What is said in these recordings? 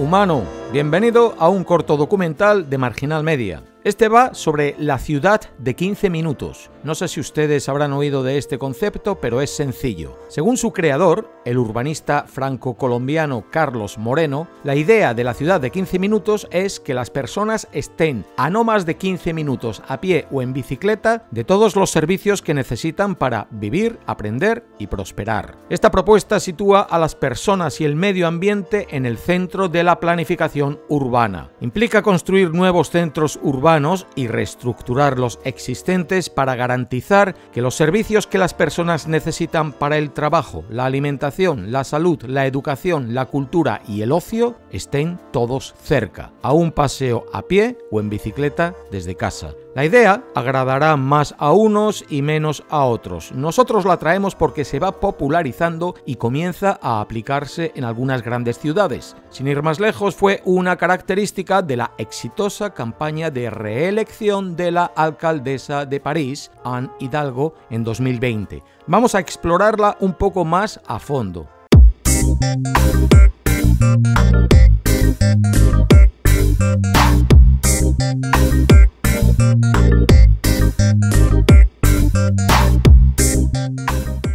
Humano. Bienvenido a un corto documental de Marginal Media. Este va sobre la ciudad de 15 minutos. No sé si ustedes habrán oído de este concepto, pero es sencillo. Según su creador, el urbanista franco-colombiano Carlos Moreno, la idea de la ciudad de 15 minutos es que las personas estén a no más de 15 minutos a pie o en bicicleta de todos los servicios que necesitan para vivir, aprender y prosperar. Esta propuesta sitúa a las personas y el medio ambiente en el centro de la planificación urbana. Implica construir nuevos centros urbanos y reestructurar los existentes para garantizar que los servicios que las personas necesitan para el trabajo, la alimentación, la salud, la educación, la cultura y el ocio estén todos cerca, a un paseo a pie o en bicicleta desde casa. La idea agradará más a unos y menos a otros. Nosotros la traemos porque se va popularizando y comienza a aplicarse en algunas grandes ciudades. Sin ir más lejos, fue una característica de la exitosa campaña de reelección de la alcaldesa de París, Anne Hidalgo, en 2020. Vamos a explorarla un poco más a fondo.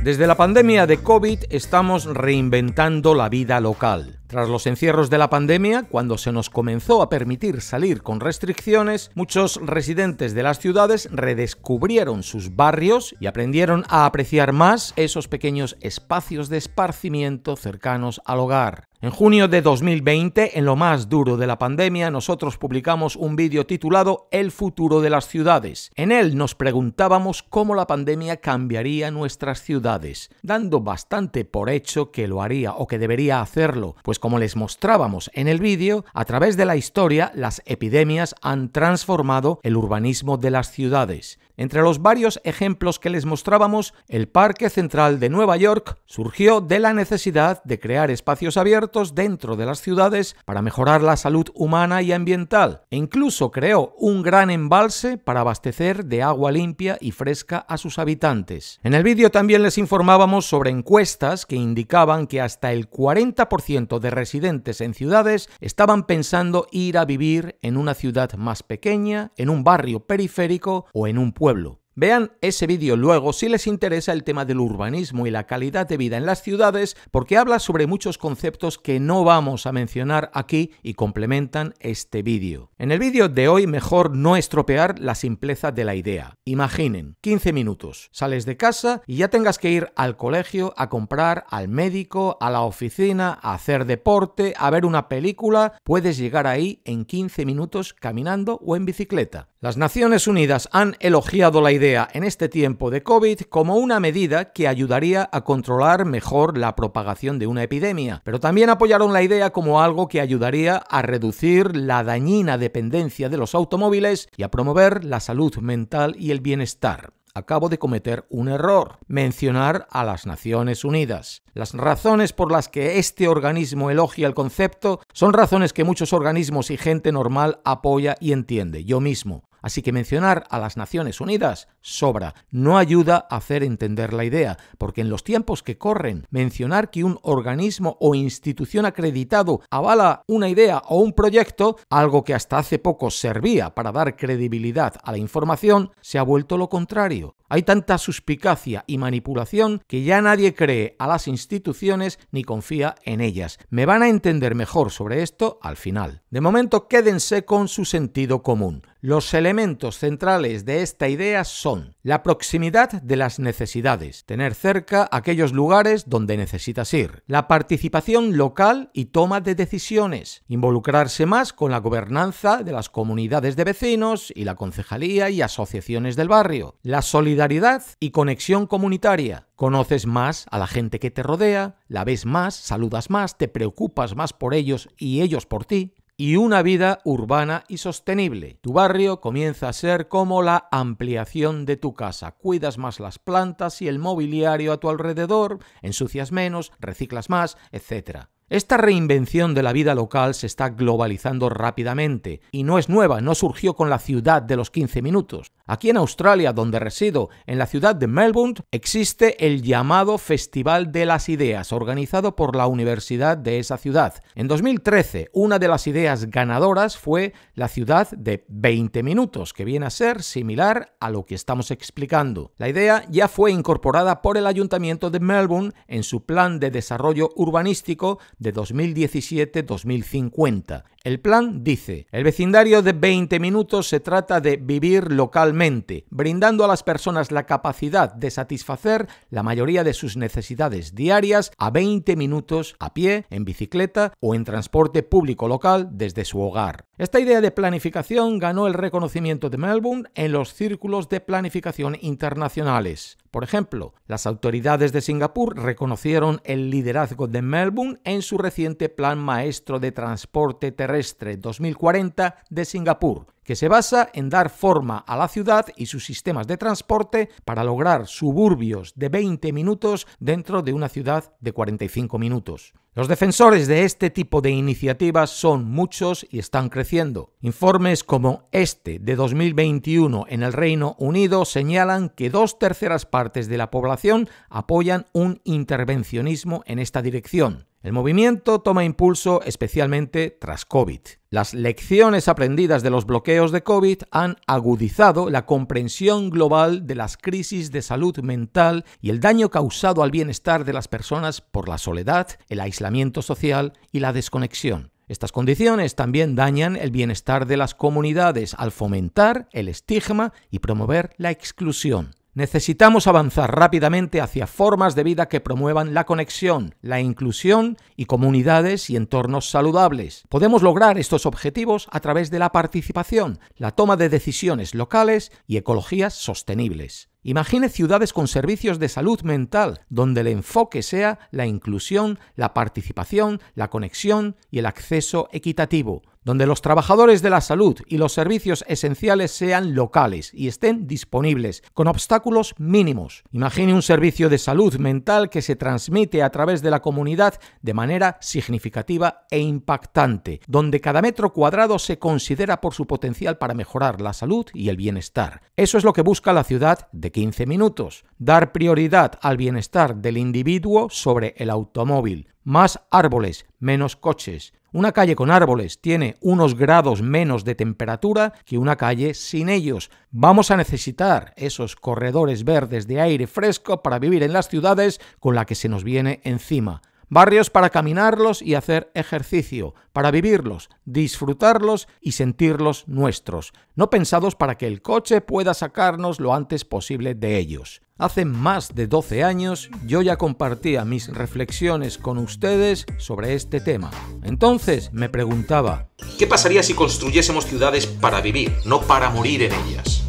Desde la pandemia de COVID estamos reinventando la vida local. Tras los encierros de la pandemia, cuando se nos comenzó a permitir salir con restricciones, muchos residentes de las ciudades redescubrieron sus barrios y aprendieron a apreciar más esos pequeños espacios de esparcimiento cercanos al hogar. En junio de 2020, en lo más duro de la pandemia, nosotros publicamos un vídeo titulado El futuro de las ciudades. En él nos preguntábamos cómo la pandemia cambiaría nuestras ciudades, dando bastante por hecho que lo haría o que debería hacerlo, pues como les mostrábamos en el vídeo, a través de la historia las epidemias han transformado el urbanismo de las ciudades. Entre los varios ejemplos que les mostrábamos, el Parque Central de Nueva York surgió de la necesidad de crear espacios abiertos dentro de las ciudades para mejorar la salud humana y ambiental, e incluso creó un gran embalse para abastecer de agua limpia y fresca a sus habitantes. En el vídeo también les informábamos sobre encuestas que indicaban que hasta el 40% de residentes en ciudades estaban pensando ir a vivir en una ciudad más pequeña, en un barrio periférico o en un pueblo pueblo. Vean ese vídeo luego si les interesa el tema del urbanismo y la calidad de vida en las ciudades porque habla sobre muchos conceptos que no vamos a mencionar aquí y complementan este vídeo. En el vídeo de hoy mejor no estropear la simpleza de la idea. Imaginen, 15 minutos, sales de casa y ya tengas que ir al colegio a comprar, al médico, a la oficina, a hacer deporte, a ver una película, puedes llegar ahí en 15 minutos caminando o en bicicleta. Las Naciones Unidas han elogiado la en este tiempo de COVID como una medida que ayudaría a controlar mejor la propagación de una epidemia, pero también apoyaron la idea como algo que ayudaría a reducir la dañina dependencia de los automóviles y a promover la salud mental y el bienestar acabo de cometer un error, mencionar a las Naciones Unidas. Las razones por las que este organismo elogia el concepto son razones que muchos organismos y gente normal apoya y entiende, yo mismo. Así que mencionar a las Naciones Unidas sobra, no ayuda a hacer entender la idea, porque en los tiempos que corren, mencionar que un organismo o institución acreditado avala una idea o un proyecto, algo que hasta hace poco servía para dar credibilidad a la información, se ha vuelto lo contrario. Hay tanta suspicacia y manipulación que ya nadie cree a las instituciones ni confía en ellas. Me van a entender mejor sobre esto al final. De momento quédense con su sentido común. Los elementos centrales de esta idea son la proximidad de las necesidades, tener cerca aquellos lugares donde necesitas ir, la participación local y toma de decisiones, involucrarse más con la gobernanza de las comunidades de vecinos y la concejalía y asociaciones del barrio, la solidaridad y conexión comunitaria, Conoces más a la gente que te rodea, la ves más, saludas más, te preocupas más por ellos y ellos por ti y una vida urbana y sostenible. Tu barrio comienza a ser como la ampliación de tu casa. Cuidas más las plantas y el mobiliario a tu alrededor, ensucias menos, reciclas más, etc. Esta reinvención de la vida local se está globalizando rápidamente y no es nueva, no surgió con la ciudad de los 15 minutos. Aquí en Australia, donde resido, en la ciudad de Melbourne, existe el llamado Festival de las Ideas, organizado por la universidad de esa ciudad. En 2013, una de las ideas ganadoras fue la ciudad de 20 minutos, que viene a ser similar a lo que estamos explicando. La idea ya fue incorporada por el Ayuntamiento de Melbourne en su plan de desarrollo urbanístico de 2017-2050. El plan dice, el vecindario de 20 minutos se trata de vivir localmente, brindando a las personas la capacidad de satisfacer la mayoría de sus necesidades diarias a 20 minutos a pie, en bicicleta o en transporte público local desde su hogar. Esta idea de planificación ganó el reconocimiento de Melbourne en los círculos de planificación internacionales. Por ejemplo, las autoridades de Singapur reconocieron el liderazgo de Melbourne en su reciente Plan Maestro de Transporte Terrestre 2040 de Singapur, que se basa en dar forma a la ciudad y sus sistemas de transporte para lograr suburbios de 20 minutos dentro de una ciudad de 45 minutos. Los defensores de este tipo de iniciativas son muchos y están creciendo. Informes como este de 2021 en el Reino Unido señalan que dos terceras partes de la población apoyan un intervencionismo en esta dirección. El movimiento toma impulso especialmente tras COVID. Las lecciones aprendidas de los bloqueos de COVID han agudizado la comprensión global de las crisis de salud mental y el daño causado al bienestar de las personas por la soledad, el aislamiento social y la desconexión. Estas condiciones también dañan el bienestar de las comunidades al fomentar el estigma y promover la exclusión. Necesitamos avanzar rápidamente hacia formas de vida que promuevan la conexión, la inclusión y comunidades y entornos saludables. Podemos lograr estos objetivos a través de la participación, la toma de decisiones locales y ecologías sostenibles. Imagine ciudades con servicios de salud mental, donde el enfoque sea la inclusión, la participación, la conexión y el acceso equitativo donde los trabajadores de la salud y los servicios esenciales sean locales y estén disponibles, con obstáculos mínimos. Imagine un servicio de salud mental que se transmite a través de la comunidad de manera significativa e impactante, donde cada metro cuadrado se considera por su potencial para mejorar la salud y el bienestar. Eso es lo que busca la ciudad de 15 minutos, dar prioridad al bienestar del individuo sobre el automóvil, más árboles, menos coches, una calle con árboles tiene unos grados menos de temperatura que una calle sin ellos. Vamos a necesitar esos corredores verdes de aire fresco para vivir en las ciudades con la que se nos viene encima. Barrios para caminarlos y hacer ejercicio, para vivirlos, disfrutarlos y sentirlos nuestros, no pensados para que el coche pueda sacarnos lo antes posible de ellos. Hace más de 12 años yo ya compartía mis reflexiones con ustedes sobre este tema. Entonces me preguntaba, ¿qué pasaría si construyésemos ciudades para vivir, no para morir en ellas?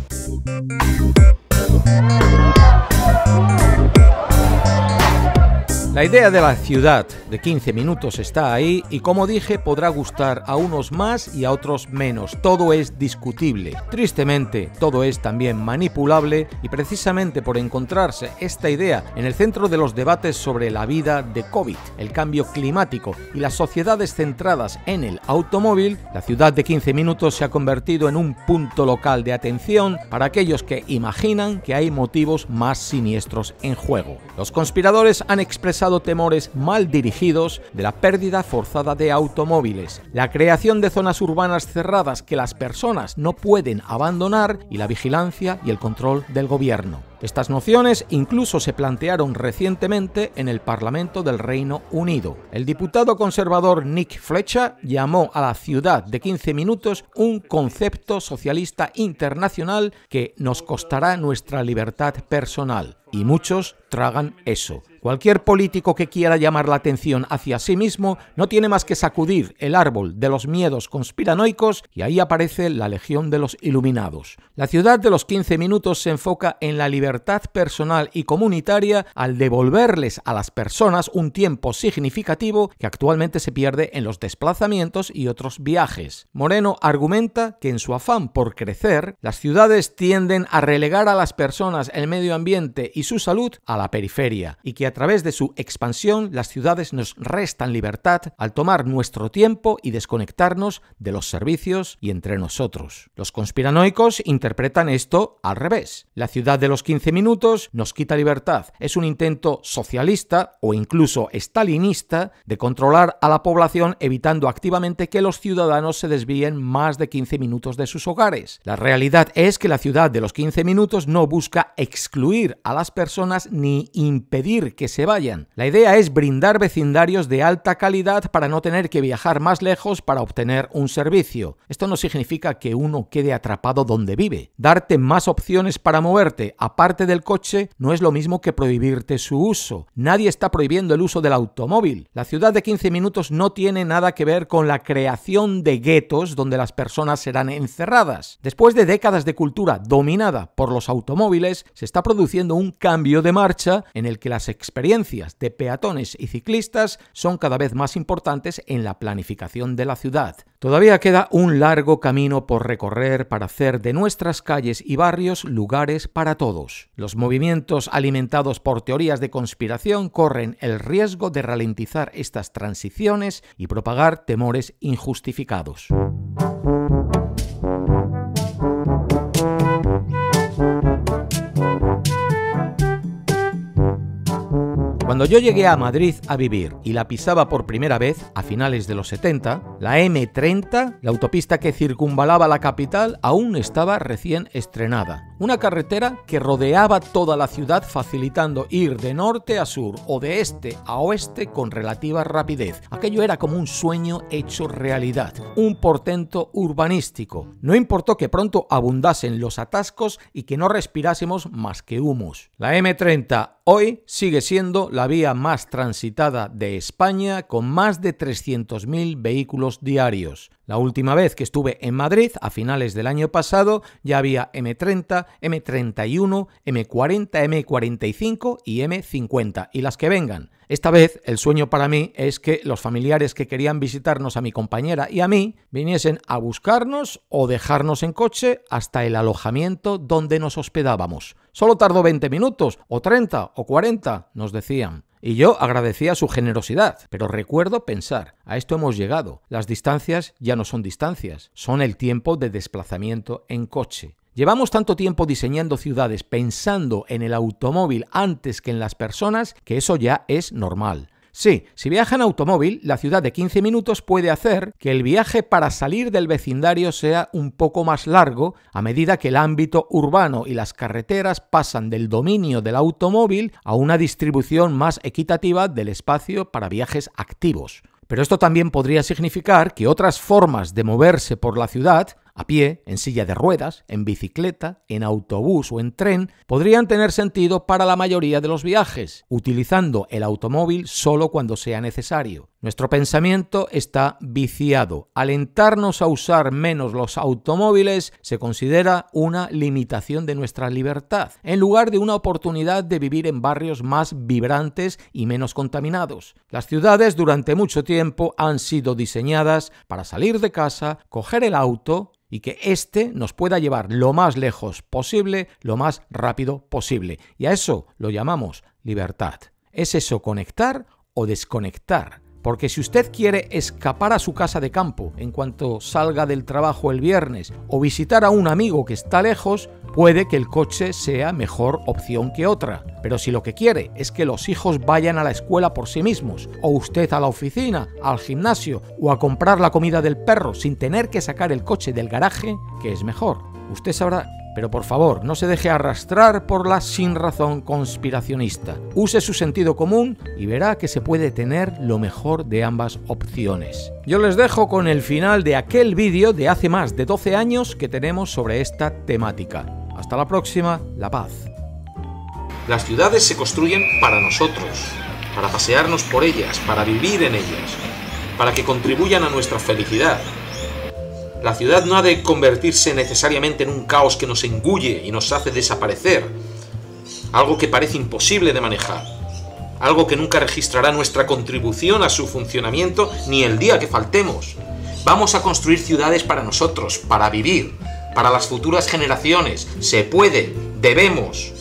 La idea de la ciudad de 15 minutos está ahí y como dije podrá gustar a unos más y a otros menos. Todo es discutible. Tristemente, todo es también manipulable y precisamente por encontrarse esta idea en el centro de los debates sobre la vida de COVID, el cambio climático y las sociedades centradas en el automóvil, la ciudad de 15 minutos se ha convertido en un punto local de atención para aquellos que imaginan que hay motivos más siniestros en juego. Los conspiradores han expresado temores mal dirigidos de la pérdida forzada de automóviles, la creación de zonas urbanas cerradas que las personas no pueden abandonar y la vigilancia y el control del gobierno. Estas nociones incluso se plantearon recientemente en el Parlamento del Reino Unido. El diputado conservador Nick Fletcher llamó a la ciudad de 15 minutos un concepto socialista internacional que nos costará nuestra libertad personal. Y muchos tragan eso. Cualquier político que quiera llamar la atención hacia sí mismo no tiene más que sacudir el árbol de los miedos conspiranoicos y ahí aparece la legión de los iluminados. La ciudad de los 15 minutos se enfoca en la libertad libertad personal y comunitaria al devolverles a las personas un tiempo significativo que actualmente se pierde en los desplazamientos y otros viajes. Moreno argumenta que en su afán por crecer, las ciudades tienden a relegar a las personas, el medio ambiente y su salud a la periferia, y que a través de su expansión las ciudades nos restan libertad al tomar nuestro tiempo y desconectarnos de los servicios y entre nosotros. Los conspiranoicos interpretan esto al revés. La ciudad de los 15 minutos nos quita libertad. Es un intento socialista o incluso estalinista de controlar a la población evitando activamente que los ciudadanos se desvíen más de 15 minutos de sus hogares. La realidad es que la ciudad de los 15 minutos no busca excluir a las personas ni impedir que se vayan. La idea es brindar vecindarios de alta calidad para no tener que viajar más lejos para obtener un servicio. Esto no significa que uno quede atrapado donde vive. Darte más opciones para moverte aparte del coche no es lo mismo que prohibirte su uso. Nadie está prohibiendo el uso del automóvil. La ciudad de 15 minutos no tiene nada que ver con la creación de guetos donde las personas serán encerradas. Después de décadas de cultura dominada por los automóviles, se está produciendo un cambio de marcha en el que las experiencias de peatones y ciclistas son cada vez más importantes en la planificación de la ciudad. Todavía queda un largo camino por recorrer para hacer de nuestras calles y barrios lugares para todos. Los movimientos alimentados por teorías de conspiración corren el riesgo de ralentizar estas transiciones y propagar temores injustificados. Cuando yo llegué a Madrid a vivir y la pisaba por primera vez a finales de los 70, la M30, la autopista que circunvalaba la capital, aún estaba recién estrenada. Una carretera que rodeaba toda la ciudad facilitando ir de norte a sur o de este a oeste con relativa rapidez. Aquello era como un sueño hecho realidad, un portento urbanístico. No importó que pronto abundasen los atascos y que no respirásemos más que humos. La M30 Hoy sigue siendo la vía más transitada de España con más de 300.000 vehículos diarios. La última vez que estuve en Madrid, a finales del año pasado, ya había M30, M31, M40, M45 y M50, y las que vengan. Esta vez el sueño para mí es que los familiares que querían visitarnos a mi compañera y a mí viniesen a buscarnos o dejarnos en coche hasta el alojamiento donde nos hospedábamos. Solo tardó 20 minutos, o 30, o 40, nos decían. Y yo agradecía su generosidad, pero recuerdo pensar, a esto hemos llegado. Las distancias ya no son distancias, son el tiempo de desplazamiento en coche. Llevamos tanto tiempo diseñando ciudades pensando en el automóvil antes que en las personas que eso ya es normal. Sí, si viaja en automóvil, la ciudad de 15 minutos puede hacer que el viaje para salir del vecindario sea un poco más largo a medida que el ámbito urbano y las carreteras pasan del dominio del automóvil a una distribución más equitativa del espacio para viajes activos. Pero esto también podría significar que otras formas de moverse por la ciudad a pie, en silla de ruedas, en bicicleta, en autobús o en tren, podrían tener sentido para la mayoría de los viajes, utilizando el automóvil solo cuando sea necesario. Nuestro pensamiento está viciado. Alentarnos a usar menos los automóviles se considera una limitación de nuestra libertad, en lugar de una oportunidad de vivir en barrios más vibrantes y menos contaminados. Las ciudades durante mucho tiempo han sido diseñadas para salir de casa, coger el auto, y que éste nos pueda llevar lo más lejos posible, lo más rápido posible. Y a eso lo llamamos libertad. ¿Es eso conectar o desconectar? Porque si usted quiere escapar a su casa de campo en cuanto salga del trabajo el viernes o visitar a un amigo que está lejos, puede que el coche sea mejor opción que otra. Pero si lo que quiere es que los hijos vayan a la escuela por sí mismos, o usted a la oficina, al gimnasio o a comprar la comida del perro sin tener que sacar el coche del garaje, ¿qué es mejor? Usted sabrá pero por favor, no se deje arrastrar por la sin razón conspiracionista. Use su sentido común y verá que se puede tener lo mejor de ambas opciones. Yo les dejo con el final de aquel vídeo de hace más de 12 años que tenemos sobre esta temática. Hasta la próxima, La Paz. Las ciudades se construyen para nosotros, para pasearnos por ellas, para vivir en ellas, para que contribuyan a nuestra felicidad, la ciudad no ha de convertirse necesariamente en un caos que nos engulle y nos hace desaparecer. algo que parece imposible de manejar, algo que nunca registrará nuestra contribución a su funcionamiento ni el día que faltemos. Vamos a construir ciudades para nosotros, para vivir, para las futuras generaciones. Se puede, debemos.